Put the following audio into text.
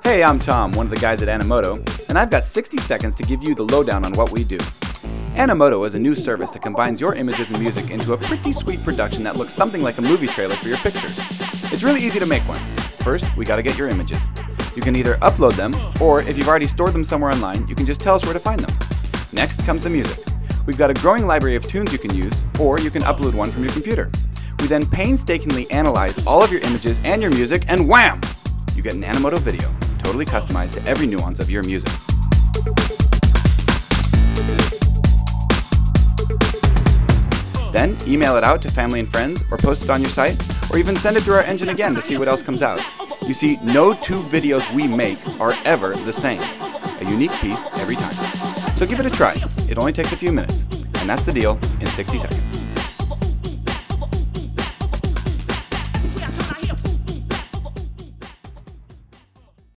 Hey, I'm Tom, one of the guys at Animoto, and I've got 60 seconds to give you the lowdown on what we do. Animoto is a new service that combines your images and music into a pretty sweet production that looks something like a movie trailer for your pictures. It's really easy to make one. First, we gotta get your images. You can either upload them, or if you've already stored them somewhere online, you can just tell us where to find them. Next comes the music. We've got a growing library of tunes you can use, or you can upload one from your computer. We then painstakingly analyze all of your images and your music, and wham! You get an Animoto video, totally customized to every nuance of your music. Then email it out to family and friends, or post it on your site, or even send it through our engine again to see what else comes out. You see, no two videos we make are ever the same. A unique piece every time. So give it a try. It only takes a few minutes. And that's the deal in 60 seconds.